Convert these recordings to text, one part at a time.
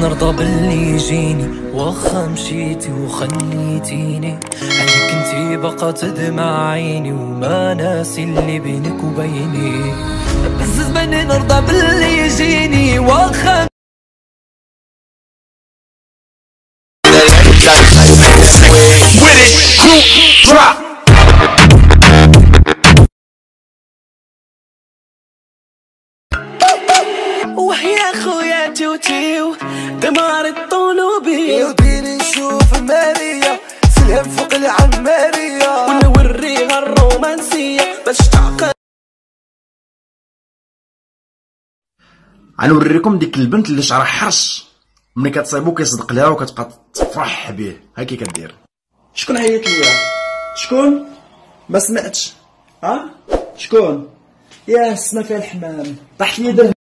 نرضى باللي يجيني. واخا مشيتي وخليتيني. عليك انتي بقى تدمع عيني وما ناسي اللي بينك وبيني. بس زماني نرضى باللي يجيني. واخا drop. وهي خويا توتيو دمار الطلوبي وديني نشوف ماريا سلام فوق العمارية. ونوريها الرومانسية باش تعقل. غنوريكم ديك البنت اللي شعرها حرش. ملي كتصايبو كيصدق لها وكتبقى تفرح به ها كي كدير. شكون عيط ليا؟ شكون؟ ما سمعتش. ها؟ شكون؟ يا السما فيها الحمام. طاحت لي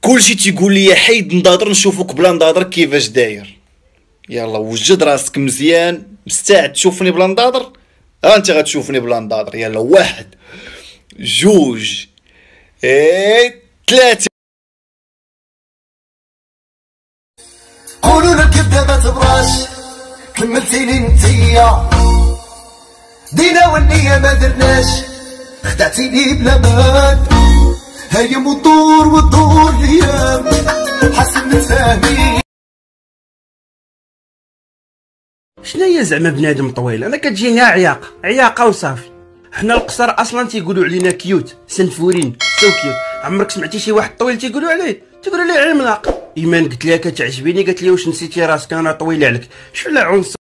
كلشي تيقول لي حيد نضاضر نشوفك بلا نضاضر كيفاش داير. يلا وجد راسك مزيان مستعد تشوفني بلا نضاضر ها انت غتشوفني بلا نضاضر يلا واحد جوج إيه ثلاثة. قولوا لك ما تبراش كملتيني انتيا دينا والنية ما درناش. خدعتيني بلا مال. هاي مطور وتدور الأيام حسن نتفاهمي شنو هي زعما بنادم طويل؟ أنا كتجيني عياقه عياقه وصافي حنا القصر أصلا تيقولوا علينا cute سنفورين so cute. عمرك سمعتي شي واحد طويل تيقولوا عليه؟ تيقولوا عليه عملاق. إيمان قلت لها كتعجبيني قالت لي واش نسيتي راسك أنا طويل عليك. لا عنصر